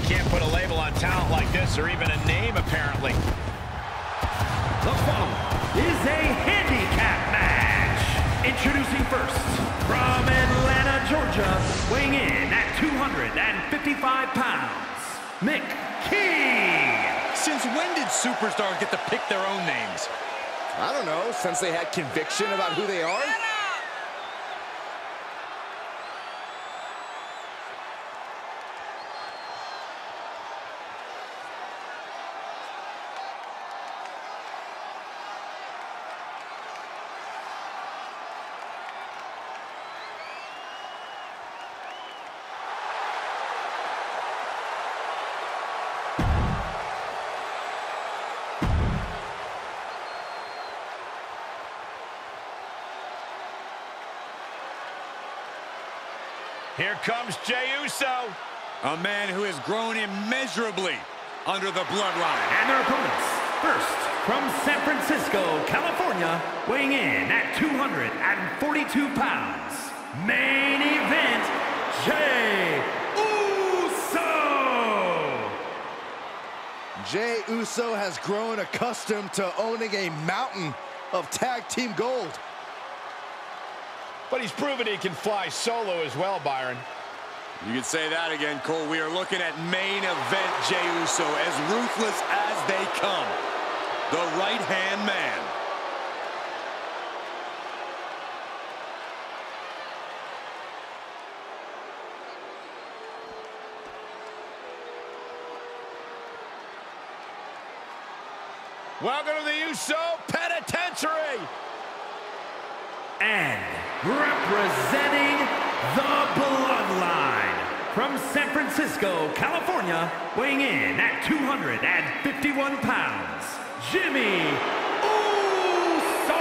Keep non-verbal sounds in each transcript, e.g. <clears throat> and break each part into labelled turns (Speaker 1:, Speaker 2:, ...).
Speaker 1: you can't put a label on talent like this or even a name, apparently.
Speaker 2: The following is a handicap match. Introducing first, from Atlanta, Georgia, weighing in at 255 pounds, Mick King.
Speaker 3: Since when did superstars get to pick their own names?
Speaker 4: I don't know, since they had conviction about who they are?
Speaker 1: Here comes Jey Uso.
Speaker 3: A man who has grown immeasurably under the bloodline.
Speaker 2: And their opponents, first, from San Francisco, California, weighing in at 242 pounds, main event, Jey Uso!
Speaker 4: Jey Uso has grown accustomed to owning a mountain of tag team gold.
Speaker 1: But he's proven he can fly solo as well, Byron.
Speaker 3: You can say that again, Cole. We are looking at main event Jey Uso, as ruthless as they come. The right-hand man.
Speaker 1: Welcome to the Uso Penitentiary.
Speaker 2: And representing the Bloodline, from San Francisco, California, weighing in at 251 pounds, Jimmy Uso!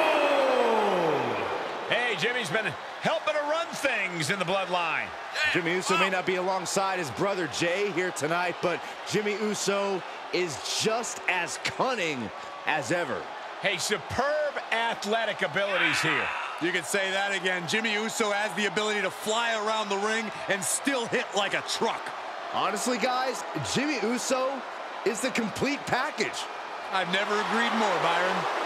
Speaker 1: Hey, Jimmy's been helping to run things in the bloodline.
Speaker 4: Jimmy Uso may not be alongside his brother Jey here tonight, but Jimmy Uso is just as cunning as ever.
Speaker 1: Hey, superb athletic abilities here.
Speaker 3: You can say that again. Jimmy Uso has the ability to fly around the ring and still hit like a truck.
Speaker 4: Honestly, guys, Jimmy Uso is the complete package.
Speaker 3: I've never agreed more, Byron.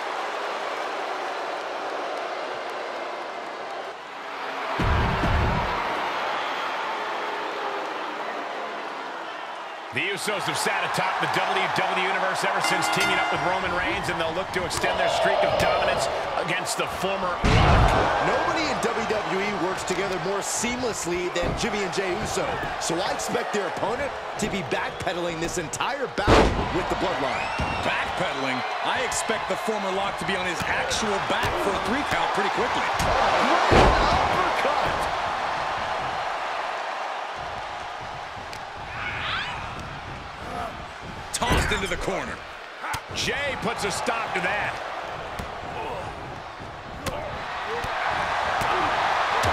Speaker 1: The Usos have sat atop the WWE Universe ever since teaming up with Roman Reigns, and they'll look to extend their streak of dominance against the former Lock.
Speaker 4: Nobody in WWE works together more seamlessly than Jimmy and Jey Uso, so I expect their opponent to be backpedaling this entire bout with the Bloodline.
Speaker 3: Backpedaling, I expect the former Lock to be on his actual back for a three count pretty quickly.
Speaker 4: Uppercut!
Speaker 3: Tossed into the corner.
Speaker 1: Jey puts a stop to that.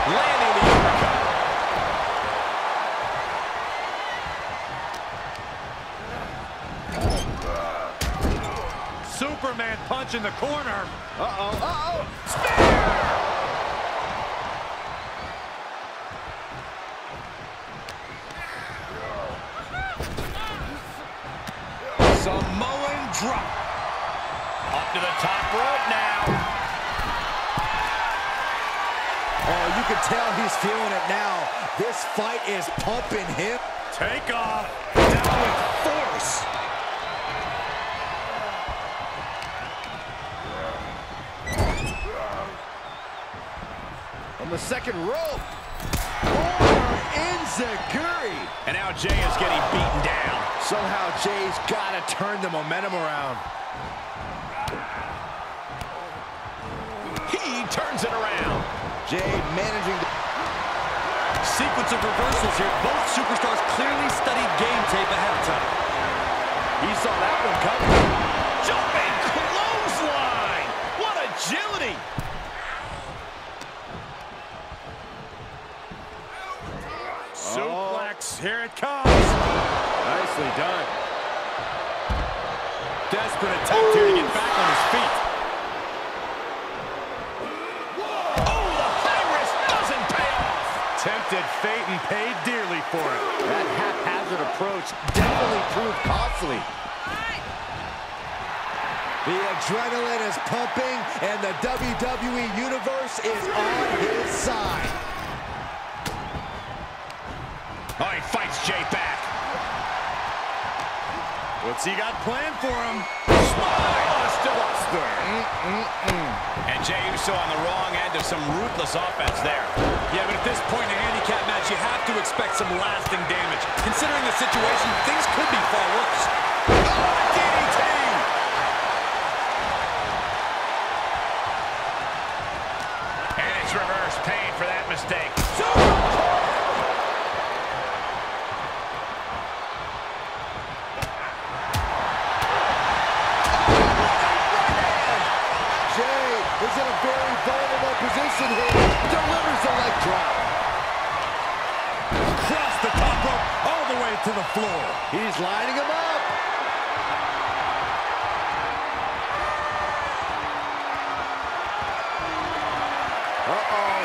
Speaker 1: Landing the uppercut.
Speaker 3: Superman punch in the corner.
Speaker 4: Uh-oh, uh-oh!
Speaker 3: Samoan drop.
Speaker 1: Up to the top rope now.
Speaker 4: Oh, you can tell he's feeling it now. This fight is pumping him.
Speaker 3: Take off. Down with force.
Speaker 4: On the second rope. Enziguri.
Speaker 1: And now Jey is getting beaten down.
Speaker 4: Somehow Jey's got to turn the momentum around.
Speaker 1: He turns it around.
Speaker 4: Jay managing to...
Speaker 3: Sequence of reversals here. Both superstars clearly studied game tape ahead of time.
Speaker 4: He saw that one coming.
Speaker 1: Jumping clothesline. What agility.
Speaker 3: Suplex. Here it comes.
Speaker 4: Nicely done.
Speaker 3: Desperate attempt here to get back on his feet.
Speaker 1: Oh, the high risk doesn't pay off.
Speaker 3: Tempted fate and paid dearly for it.
Speaker 4: That haphazard approach definitely proved costly. The adrenaline is pumping, and the WWE Universe is on his side.
Speaker 1: Oh, he fights Jey back.
Speaker 3: What's he got planned for him? Buster. Buster.
Speaker 1: And Jey Uso on the wrong end of some ruthless offense there.
Speaker 3: Yeah, but at this point in a handicap match, you have to expect some lasting damage. Considering the situation, things could be far worse. Oh, DDT!
Speaker 1: And it's reverse pain for that mistake.
Speaker 4: Jey vulnerable here. Delivers the leg drop.
Speaker 3: Across the top rope, all the way to the floor.
Speaker 4: He's lining him up. Uh-oh.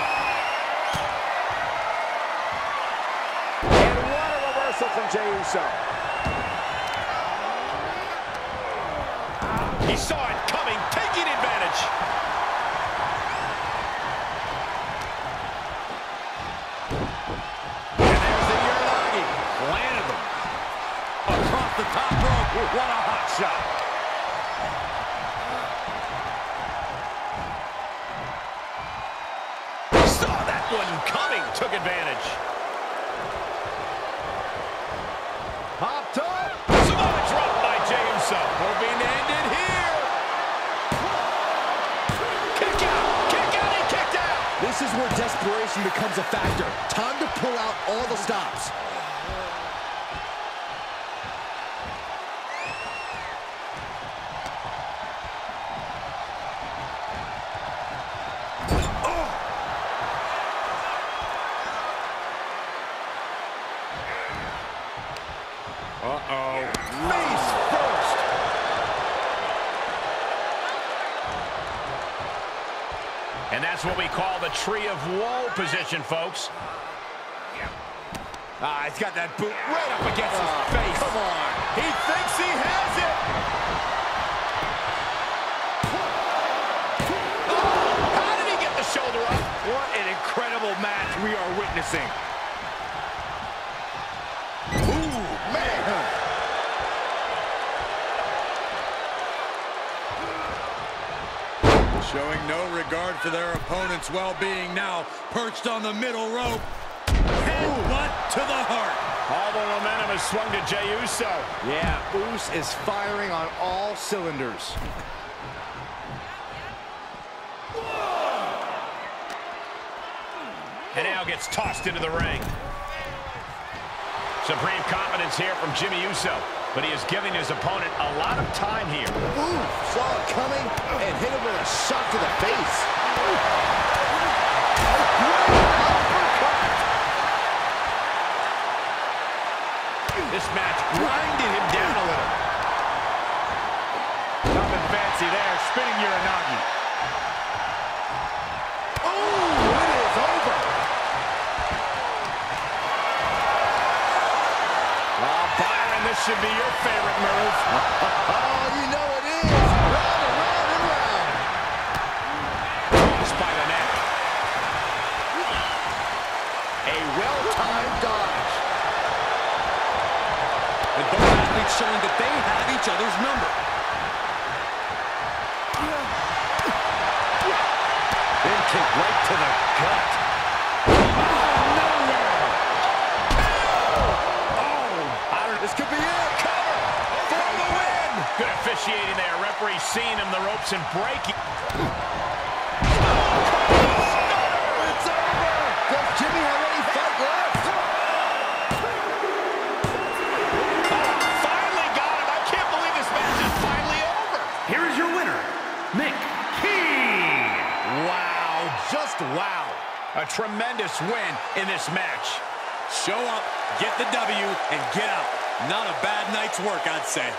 Speaker 4: And what a reversal from Jey Uso.
Speaker 1: He saw it coming, taking advantage.
Speaker 3: What a hot shot.
Speaker 1: Saw that one coming, took advantage.
Speaker 4: Popped up.
Speaker 1: Samoa drop by Uso. Hoping to end it here. Kick out, kick out, he kicked out.
Speaker 4: This is where desperation becomes a factor. Time to pull out all the stops.
Speaker 1: What we call the tree of woe position, folks.
Speaker 3: Ah, he's got that boot right up against his face.
Speaker 4: Come on.
Speaker 3: He thinks he has it.
Speaker 1: How did he get the shoulder up?
Speaker 3: What an incredible match we are witnessing. Showing no regard for their opponent's well-being now, perched on the middle rope. Headbutt to the heart.
Speaker 1: All the momentum has swung to Jey Uso.
Speaker 4: Yeah, Oos is firing on all cylinders.
Speaker 1: And now gets tossed into the ring. Supreme confidence here from Jimmy Uso, but he is giving his opponent a lot of time here.
Speaker 4: Ooh, saw it coming and hit him with a shot to the face.
Speaker 1: This match grinded him down a little.
Speaker 3: Nothing fancy there, spinning
Speaker 1: Uranage. Should be your favorite move. <laughs>
Speaker 4: Oh, you know it is. Round and round and round.
Speaker 1: Tossed by the neck.
Speaker 4: A well-timed dodge.
Speaker 3: And both athletes showing that they have each other's number.
Speaker 4: Then kick right to the gut.
Speaker 1: Officiating there. Referee seeing him the ropes and breaking.
Speaker 4: It's over. Does Jimmy have any fight left?
Speaker 1: Finally got him. I can't believe this match is finally over.
Speaker 2: Here is your winner, Mick King.
Speaker 4: Wow, just wow.
Speaker 1: A tremendous win in this match.
Speaker 3: Show up, get the W, and get out. Not a bad night's work, I'd say.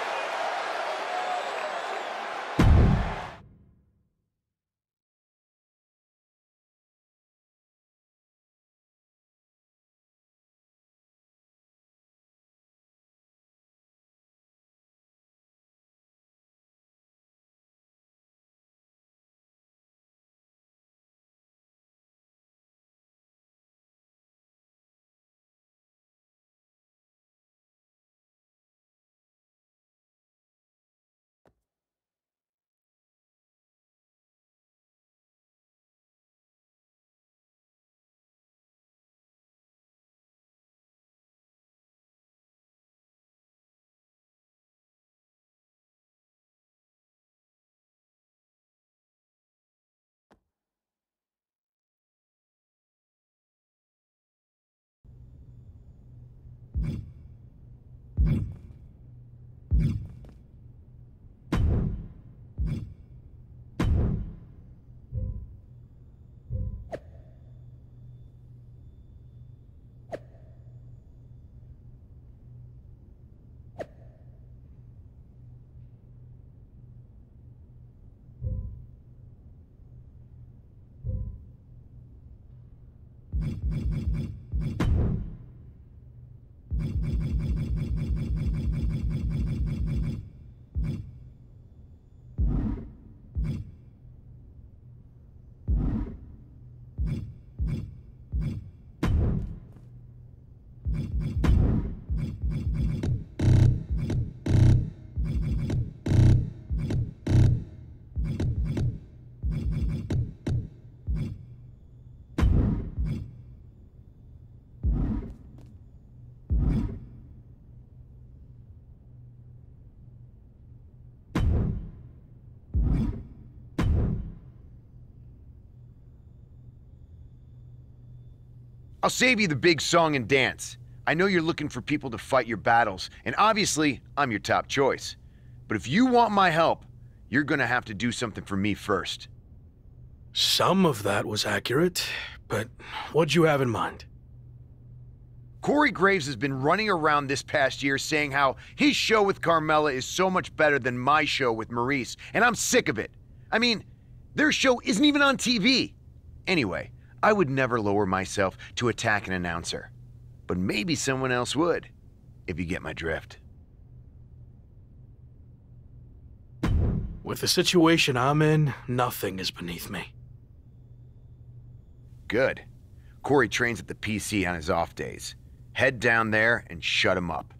Speaker 5: I'll save you the big song and dance. I know you're looking for people to fight your battles, and obviously, I'm your top choice. But if you want my help, you're gonna have to do something for me first.
Speaker 6: Some of that was accurate, but what'd you have in mind?
Speaker 5: Corey Graves has been running around this past year saying how his show with Carmella is so much better than my show with Maurice, and I'm sick of it. I mean, their show isn't even on TV. Anyway, I would never lower myself to attack an announcer. But maybe someone else would, if you get my drift.
Speaker 6: With the situation I'm in, nothing is beneath me.
Speaker 5: Good. Corey trains at the PC on his off days. Head down there and shut him up.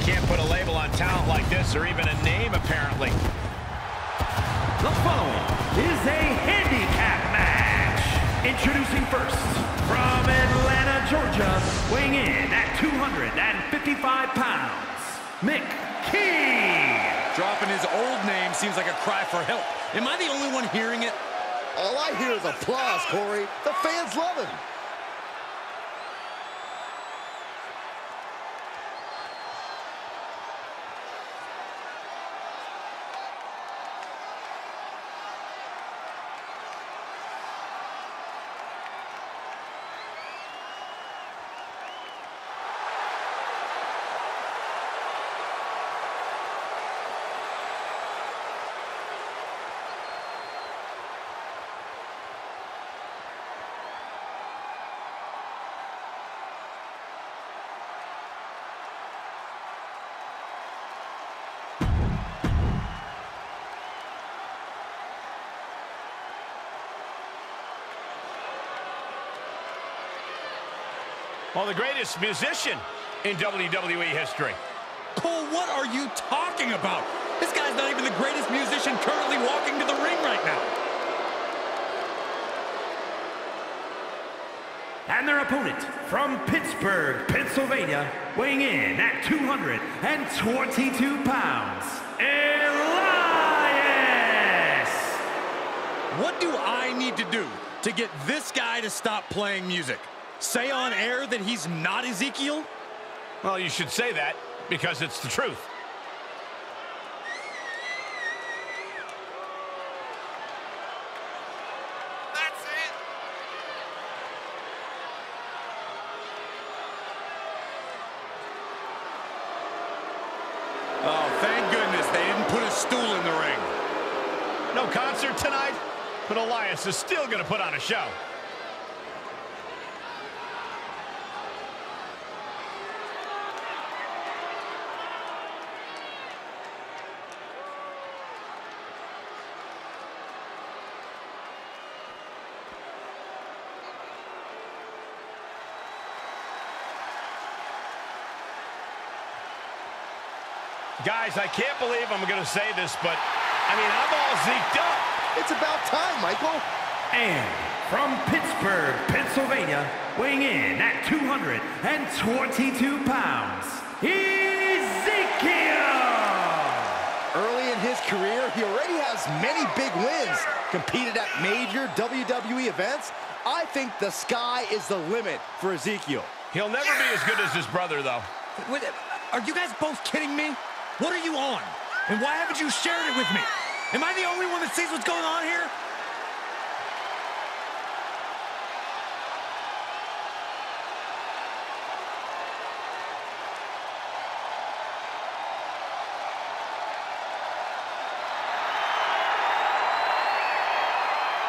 Speaker 1: Can't put a label on talent like this or even a name, apparently.
Speaker 2: The following is a handicap match. Introducing first, from Atlanta, Georgia, weighing in at 255 pounds, Mick King.
Speaker 3: Dropping his old name seems like a cry for help. Am I the only one hearing it?
Speaker 4: All I hear is applause, Corey. The fans love him.
Speaker 1: Well, the greatest musician in WWE history.
Speaker 3: Cole, what are you talking about? This guy's not even the greatest musician currently walking to the ring right now.
Speaker 2: And their opponent from Pittsburgh, Pennsylvania, weighing in at 222 pounds, Elias!
Speaker 3: What do I need to do to get this guy to stop playing music? Say on air that he's not Ezekiel?
Speaker 1: Well, you should say that because it's the truth.
Speaker 3: That's it. Oh, thank goodness they didn't put a stool in the ring.
Speaker 1: No concert tonight, but Elias is still going to put on a show. Guys, I can't believe I'm going to say this, but I mean, I'm all zeked up.
Speaker 4: It's about time, Michael.
Speaker 2: And from Pittsburgh, Pennsylvania, weighing in at 222 pounds, Ezekiel!
Speaker 4: Early in his career, he already has many big wins. Competed at major WWE events. I think the sky is the limit for Ezekiel.
Speaker 1: He'll never be as good as his brother, though.
Speaker 3: Are you guys both kidding me? What are you on? And why haven't you shared it with me? Am I the only one that sees what's going on here?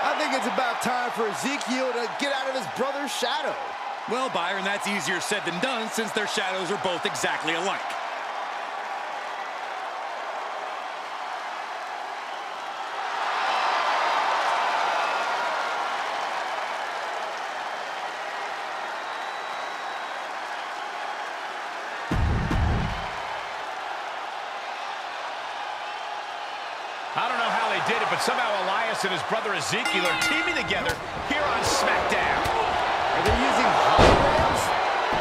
Speaker 4: I think it's about time for Ezekiel to get out of his brother's shadow.
Speaker 3: Well, Byron, that's easier said than done since their shadows are both exactly alike.
Speaker 1: And his brother Ezekiel are teaming together here on SmackDown.
Speaker 4: Are they using holograms?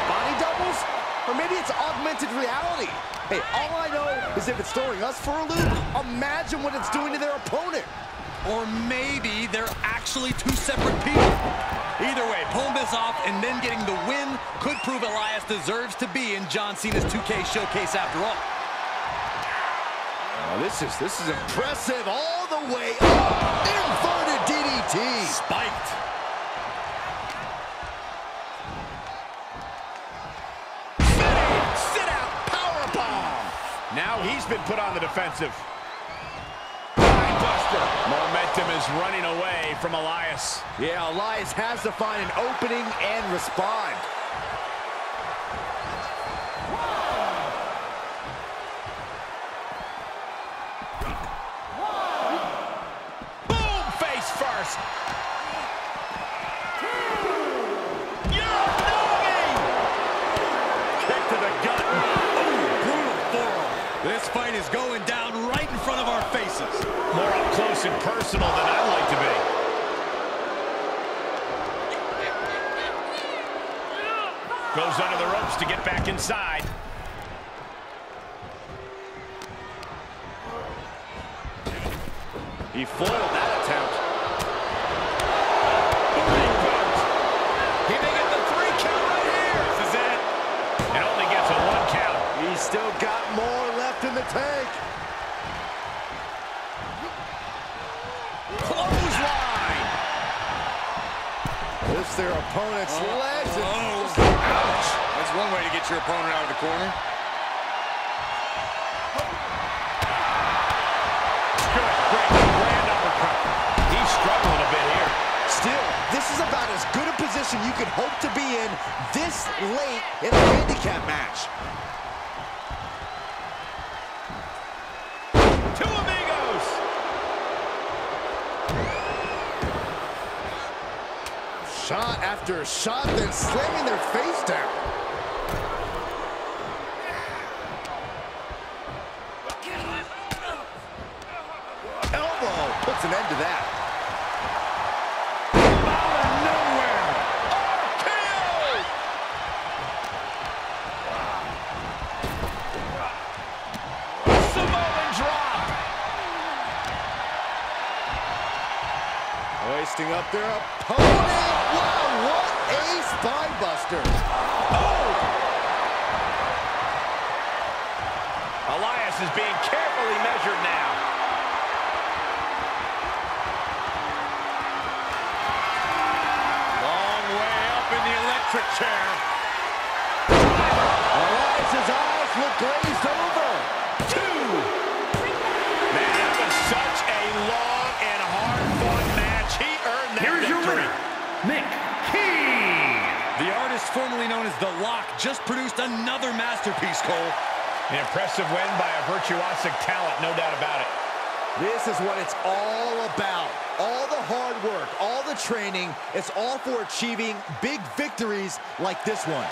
Speaker 4: Body doubles? Or maybe it's augmented reality? Hey, all I know is if it's throwing us for a loop, imagine what it's doing to their opponent.
Speaker 3: Or maybe they're actually two separate people. Either way, pulling this off and then getting the win could prove Elias deserves to be in John Cena's 2K showcase after all.
Speaker 4: Oh, this is this is impressive all way up. Inverted DDT.
Speaker 3: Spiked.
Speaker 4: Sit out powerbomb.
Speaker 1: Now he's been put on the defensive. Buster. Momentum is running away from Elias.
Speaker 4: Yeah, Elias has to find an opening and respond.
Speaker 1: First.
Speaker 3: Oh, forearm. This fight is going down right in front of our faces.
Speaker 1: More up close and personal than I like to be. Goes under the ropes to get back inside.
Speaker 4: He foiled that in.
Speaker 3: Clothesline.
Speaker 4: Lifts their opponent's oh, legs. and-
Speaker 3: Oh, ouch. That's one way to get your opponent out of the corner.
Speaker 1: Good, great. Grand uppercut. He's struggling a bit here.
Speaker 4: Still, this is about as good a position you could hope to be in this late in a handicap match. after shot, then slamming their face down. Elbow puts an end to that.
Speaker 3: Out of nowhere. RKO! Samoan drop.
Speaker 4: Hoisting up their opponent. What a spinebuster. Oh.
Speaker 1: Elias is being carefully measured now.
Speaker 3: Long way up in the electric chair.
Speaker 4: Elias's eyes look glazed
Speaker 3: known as The Lock just produced another masterpiece, Cole.
Speaker 1: An impressive win by a virtuosic talent, no doubt about it.
Speaker 4: This is what it's all about. All the hard work, all the training, it's all for achieving big victories like this one.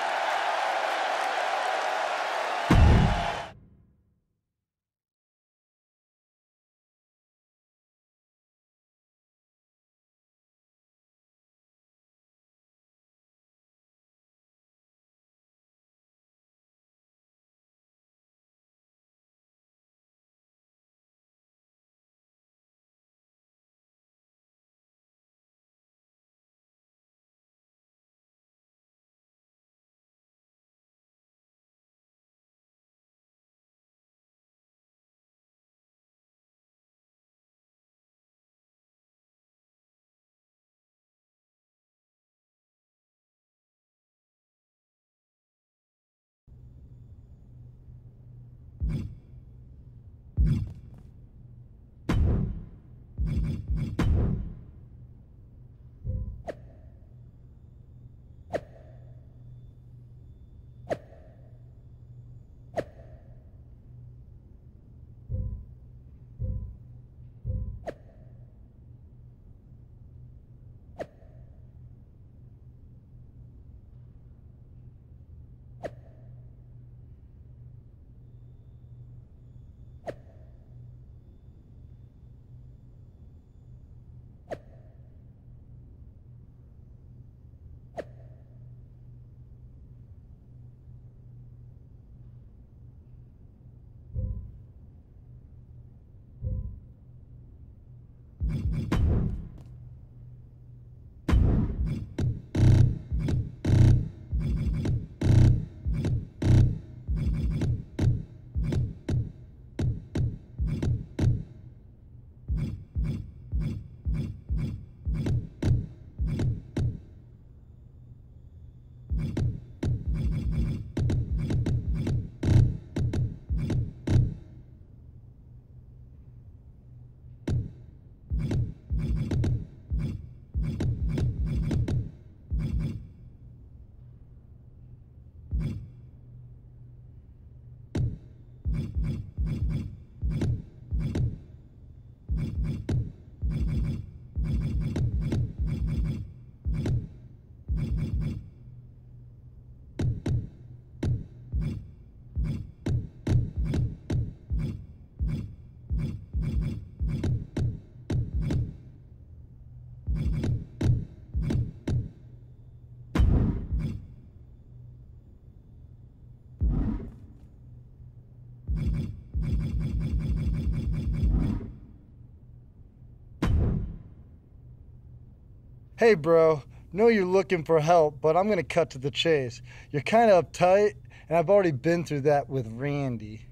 Speaker 7: Hey, bro, know you're looking for help, but I'm going to cut to the chase. You're kind of uptight, and I've already been through that with Randy.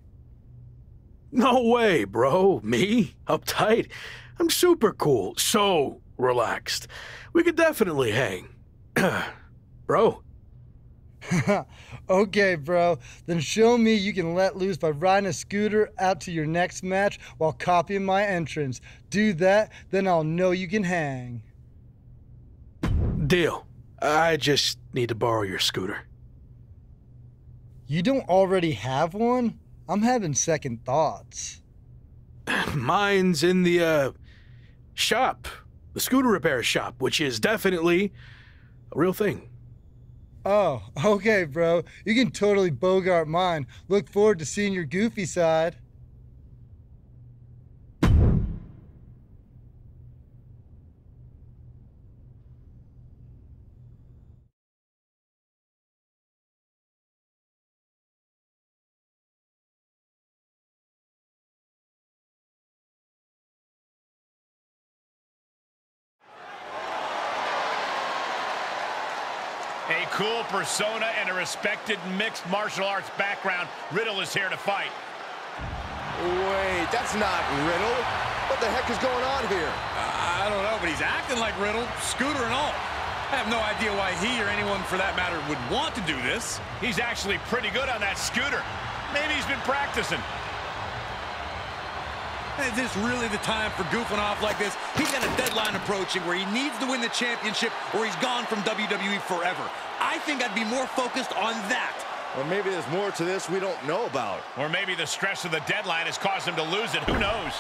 Speaker 6: No way, bro. Me? Uptight? I'm super cool. So relaxed. We could definitely hang. <clears throat> bro, <laughs>
Speaker 7: okay, bro, then show me you can let loose by riding a scooter out to your next match while copying my entrance. Do that, then I'll know you can hang.
Speaker 6: Deal. I just need to borrow your scooter.
Speaker 7: You don't already have one? I'm having second thoughts. <sighs>
Speaker 6: Mine's in the, uh, shop. The scooter repair shop, which is definitely a real thing.
Speaker 7: Oh, <laughs> okay, bro. You can totally bogart mine. Look forward to seeing your goofy side.
Speaker 1: A cool persona and a respected mixed martial arts background, Riddle is here to fight.
Speaker 4: Wait, that's not Riddle. What the heck is going on here?
Speaker 3: I don't know, but he's acting like Riddle, scooter and all. I have no idea why he or anyone for that matter would want to do this.
Speaker 1: He's actually pretty good on that scooter. Maybe he's been practicing.
Speaker 3: Is this really the time for goofing off like this? He's got a deadline approaching where he needs to win the championship or he's gone from WWE forever. I think I'd be more focused on that.
Speaker 4: Or maybe there's more to this we don't know about.
Speaker 1: Or maybe the stress of the deadline has caused him to lose it. Who knows?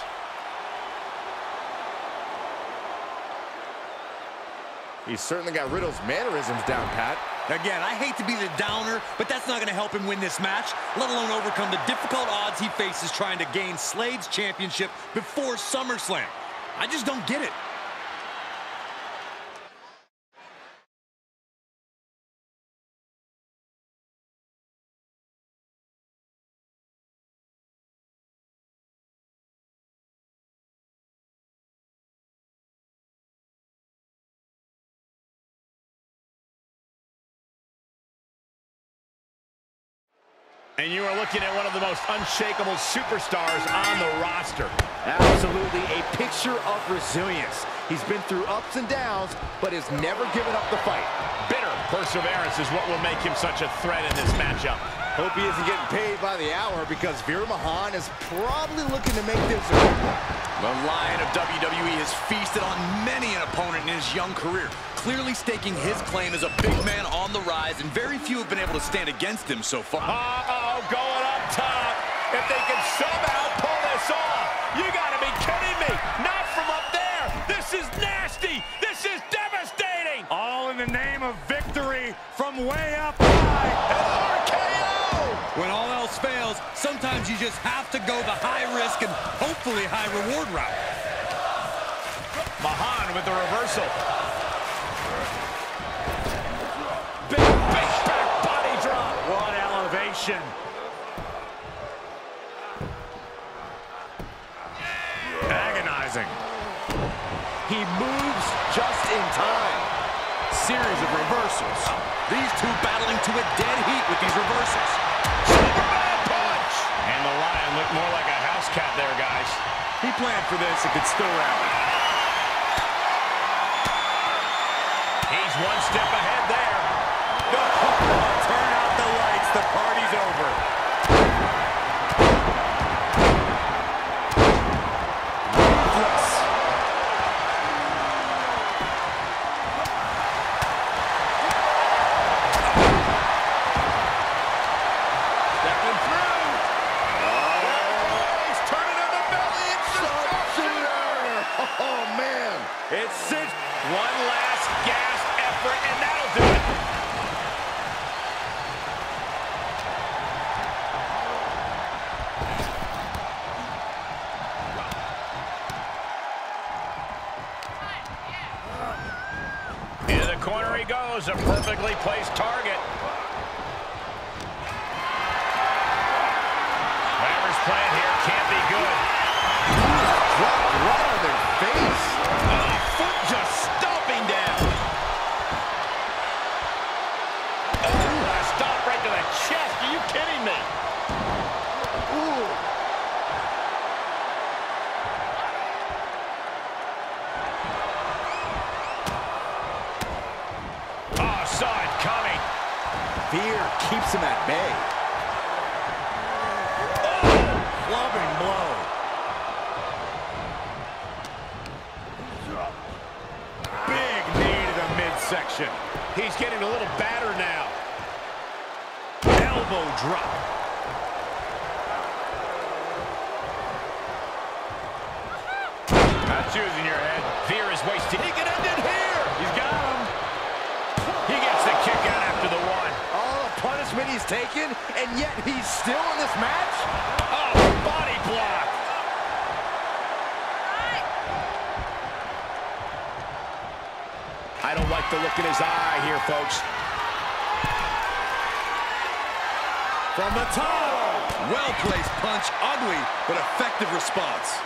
Speaker 4: He's certainly got Riddle's mannerisms down, Pat.
Speaker 3: Again, I hate to be the downer, but that's not going to help him win this match, let alone overcome the difficult odds he faces trying to gain Slade's championship before SummerSlam. I just don't get it.
Speaker 1: And you are looking at one of the most unshakable superstars on the roster.
Speaker 4: Absolutely a picture of resilience. He's been through ups and downs, but has never given up the fight.
Speaker 1: Bitter perseverance is what will make him such a threat in this matchup.
Speaker 4: Hope he isn't getting paid by the hour because Veer Mahaan is probably looking to make this a
Speaker 3: The Lion of WWE has feasted on many an opponent in his young career, clearly staking his claim as a big man on the rise, and very few have been able to stand against him so far.
Speaker 1: Uh-oh, going up top. If they can somehow pull this off, you gotta be kidding me. Not from up there. This is nasty. This is devastating.
Speaker 2: All in the name of victory from way up high.
Speaker 1: RKO.
Speaker 3: When all else fails, sometimes you just have to go the high risk and hopefully high reward route.
Speaker 1: Mahaan with the reversal.
Speaker 4: Agonizing. He moves just in time. Series of reversals.
Speaker 3: These two battling to a dead heat with these reversals.
Speaker 1: Superman punch. And the Lion looked more like a house cat there, guys.
Speaker 3: He planned for this and could still rally.
Speaker 1: He's one step ahead
Speaker 3: party's over.
Speaker 1: Goes, a perfectly placed target.
Speaker 4: Keeps him at bay.
Speaker 3: Clubbing blow.
Speaker 1: Big knee to the midsection. He's getting a little battered now. Elbow drop.
Speaker 4: Taken, and yet he's still in this match?
Speaker 1: Oh, body block. I don't like the look in his eye here, folks.
Speaker 3: From the top. Well-placed punch. Ugly, but effective response.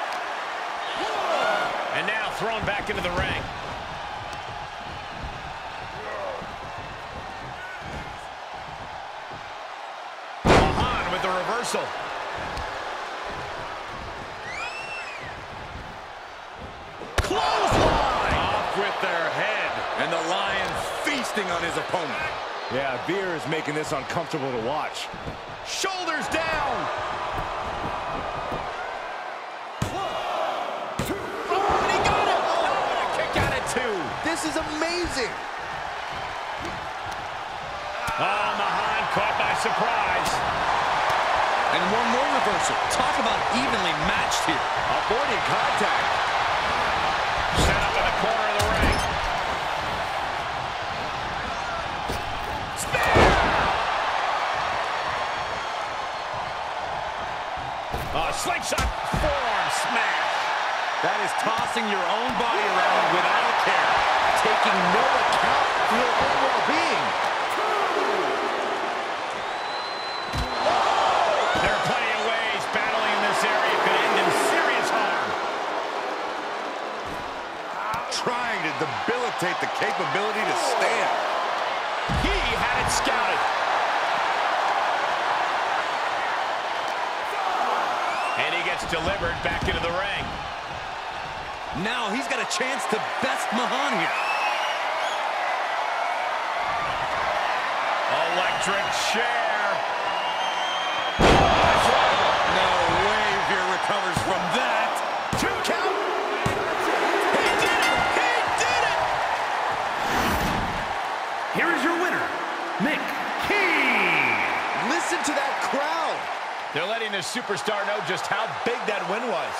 Speaker 1: And now thrown back into the ring. With the reversal.
Speaker 3: Clothesline!
Speaker 1: Off with their head.
Speaker 3: And the Lion feasting on his opponent.
Speaker 1: Yeah, Veer is making this uncomfortable to watch. Shoulders down. Oh, and he got it. Oh, and a kick out at two.
Speaker 4: This is amazing.
Speaker 1: Oh, Mahaan caught by surprise.
Speaker 3: And one more reversal. Talk about evenly matched here.
Speaker 1: Avoiding contact. Set up in the corner of the ring. Spear! Oh, slingshot forearm smash.
Speaker 3: That is tossing your own body around without a care.
Speaker 4: Taking no account for your own well-being.
Speaker 1: There are plenty of ways battling in this area could end in serious harm.
Speaker 3: Trying debilitate the capability to stand.
Speaker 1: He had it scouted. And he gets delivered back into the ring.
Speaker 3: Now he's got a chance to best Mahaan here.
Speaker 1: Electric chair.
Speaker 3: No way Veer recovers from that.
Speaker 1: They're letting this superstar know just how big that win was.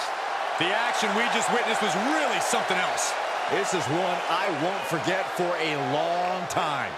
Speaker 3: The action we just witnessed was really something else.
Speaker 1: This is one I won't forget for a long time.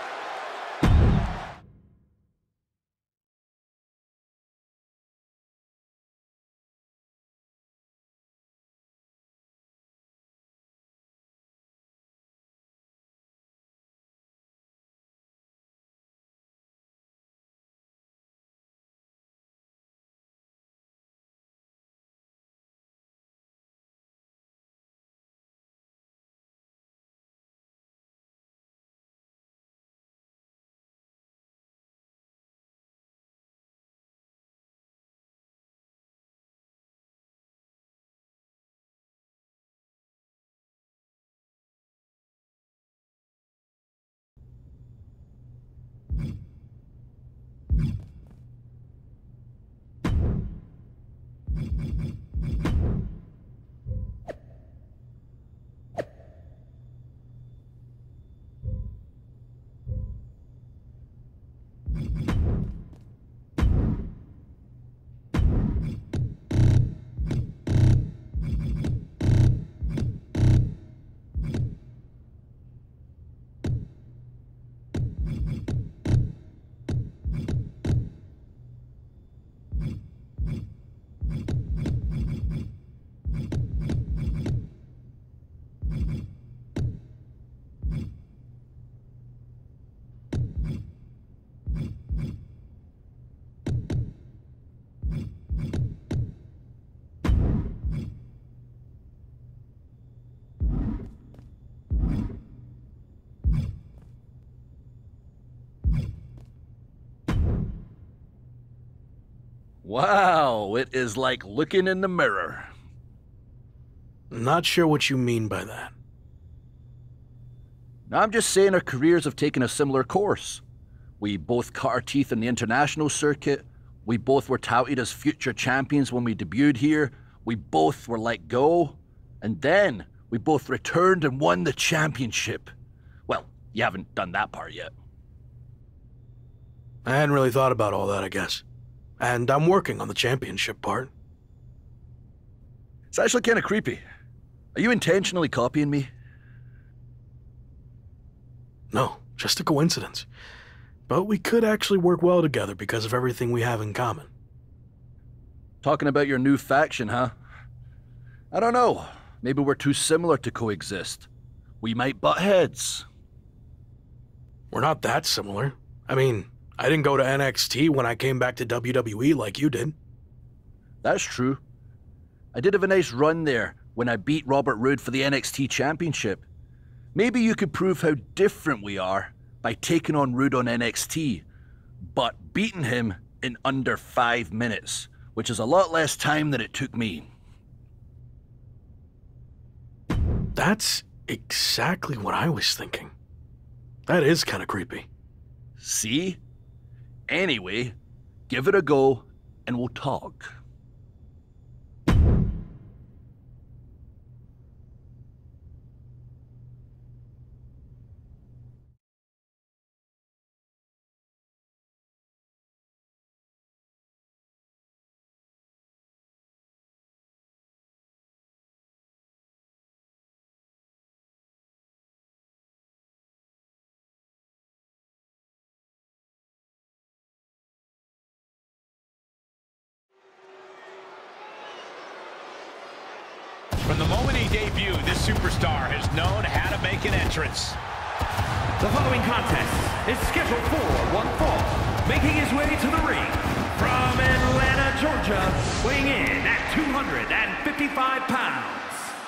Speaker 8: Wow, it is like looking in the mirror.
Speaker 6: Not sure what you mean by that.
Speaker 8: I'm just saying our careers have taken a similar course. We both cut our teeth in the international circuit. We both were touted as future champions when we debuted here. We both were let go. And then we both returned and won the championship. Well, you haven't done that part yet.
Speaker 6: I hadn't really thought about all that, I guess. And I'm working on the championship part.
Speaker 8: It's actually kind of creepy. Are you intentionally copying me?
Speaker 6: No, just a coincidence. But we could actually work well together because of everything we have in common.
Speaker 8: Talking about your new faction, huh? I don't know. Maybe we're too similar to coexist. We might butt heads.
Speaker 6: We're not that similar. I mean, I didn't go to NXT when I came back to WWE like you did.
Speaker 8: That's true. I did have a nice run there when I beat Robert Roode for the NXT Championship. Maybe you could prove how different we are by taking on Roode on NXT, but beating him in under five minutes, which is a lot less time than it took me.
Speaker 6: That's exactly what I was thinking. That is kind of creepy.
Speaker 8: See? Anyway, give it a go and we'll talk.
Speaker 1: Entrance.
Speaker 2: The following contest is scheduled for one fall, making his way to the ring from Atlanta, Georgia, weighing in at 255 pounds,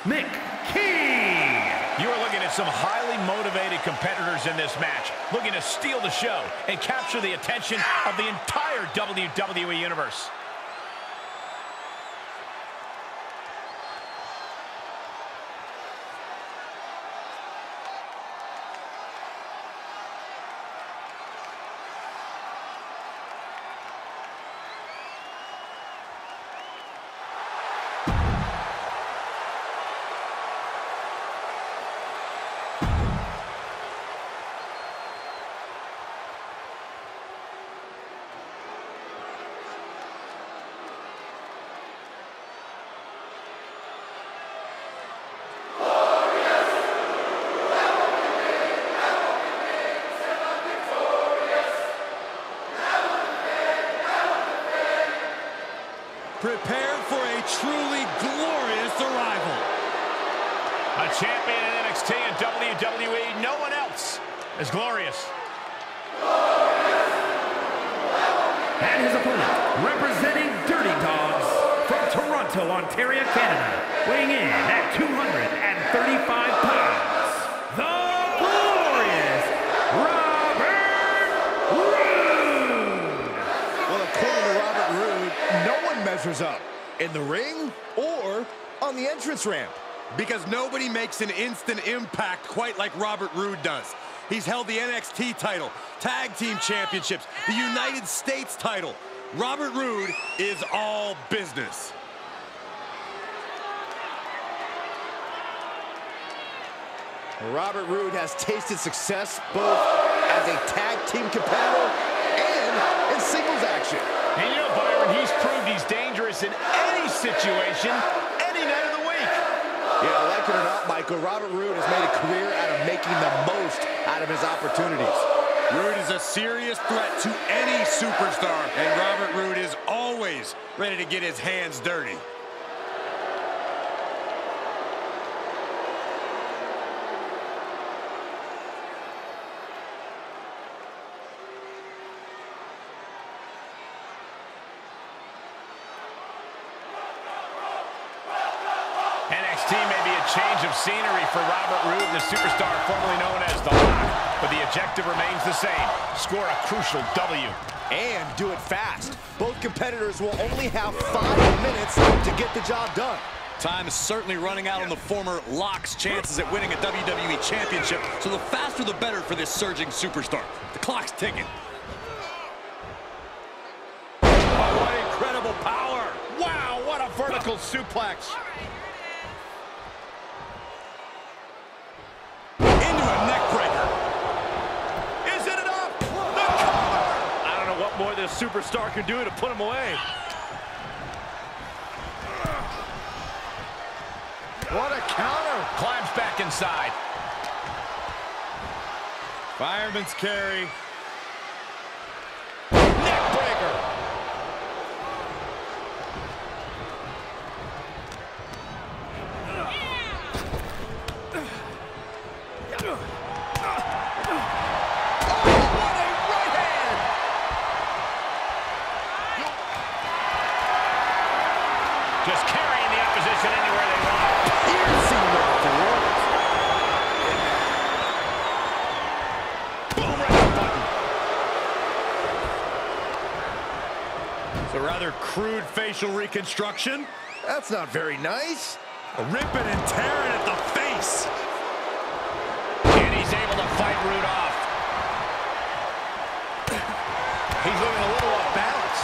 Speaker 2: Mick King.
Speaker 1: You are looking at some highly motivated competitors in this match, looking to steal the show and capture the attention of the entire WWE Universe.
Speaker 3: Truly glorious arrival.
Speaker 1: A champion in NXT and WWE, no one else is glorious.
Speaker 2: And his opponent, representing Dirty Dawgs from Toronto, Ontario, Canada, weighing in at 235 pounds, the glorious Robert Roode.
Speaker 4: Well, according to Robert Roode, no one measures up in the ring or on the entrance ramp.
Speaker 3: Because nobody makes an instant impact quite like Robert Roode does. He's held the NXT title, Tag Team Championships, the United States title. Robert Roode is all business.
Speaker 4: Robert Roode has tasted success both as a tag team competitor and in singles action.
Speaker 1: And you know, Byron, he's proved he's dangerous in any situation, any night of the week.
Speaker 4: Yeah, like it or not, Michael, Robert Roode has made a career out of making the most out of his opportunities.
Speaker 3: Roode is a serious threat to any superstar, and Robert Roode is always ready to get his hands dirty.
Speaker 1: NXT may be a change of scenery for Robert Roode, the superstar formerly known as The Lock, but the objective remains the same, score a crucial W.
Speaker 4: And do it fast. Both competitors will only have five minutes to get the job done.
Speaker 3: Time is certainly running out on the former Lock's chances at winning a WWE Championship, so the faster the better for this surging superstar. The clock's ticking.
Speaker 1: Oh, what incredible power! Wow, what a vertical suplex!
Speaker 3: Into a neck breaker.
Speaker 1: Is it enough? The cover!
Speaker 3: I don't know what more this superstar can do to put him away.
Speaker 1: What a counter! Climbs back inside.
Speaker 3: Fireman's carry. facial reconstruction.
Speaker 4: That's not very nice.
Speaker 3: Ripping and tearing at the face.
Speaker 1: And he's able to fight Rudolph. off. He's looking a little off balance.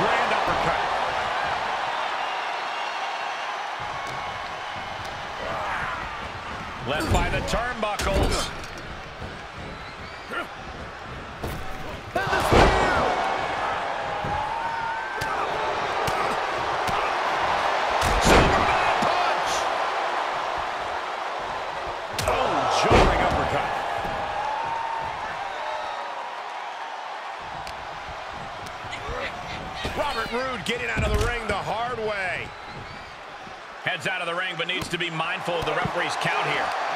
Speaker 1: Grand uppercut. Left by the turnbuckles. but needs to be mindful of the referee's count here.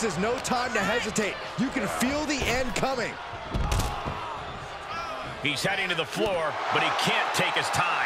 Speaker 1: This
Speaker 4: is no time to hesitate. You can feel the end coming.
Speaker 1: He's heading to the floor, but he can't take his time.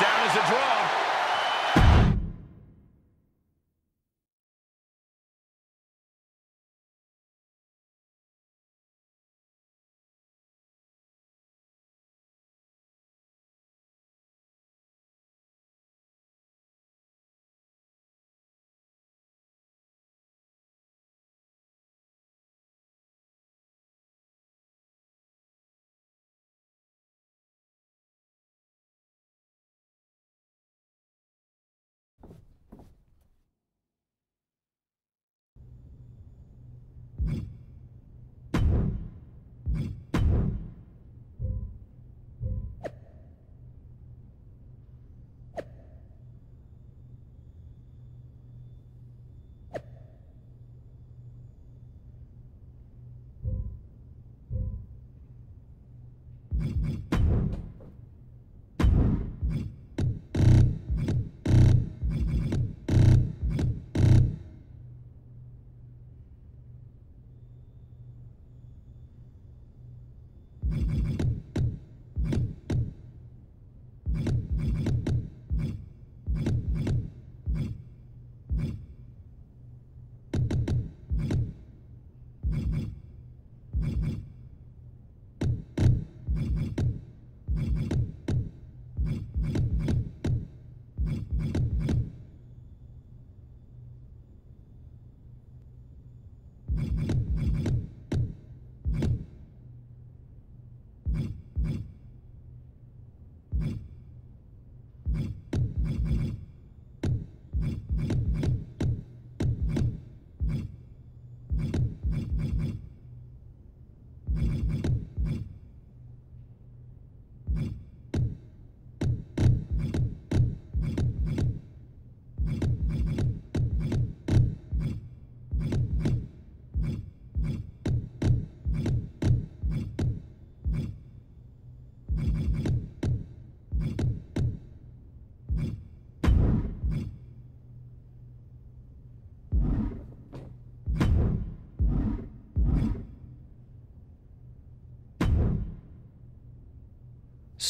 Speaker 1: down as a draw.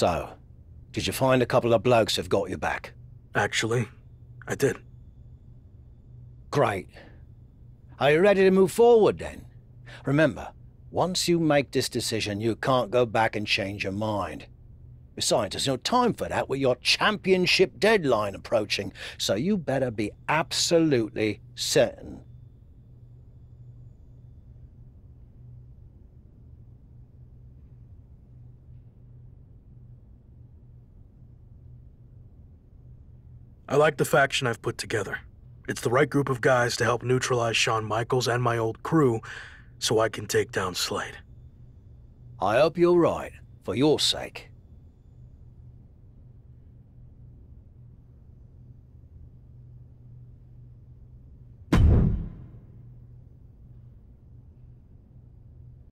Speaker 9: So, did you find a couple of blokes who've got your back?
Speaker 6: Actually, I did.
Speaker 9: Great. Are you ready to move forward then? Remember, once you make this decision, you can't go back and change your mind. Besides, there's no time for that with your championship deadline approaching, so you better be absolutely certain.
Speaker 6: I like the faction I've put together. It's the right group of guys to help neutralize Shawn Michaels and my old crew so I can take down Slade.
Speaker 9: I hope you're right, for your sake.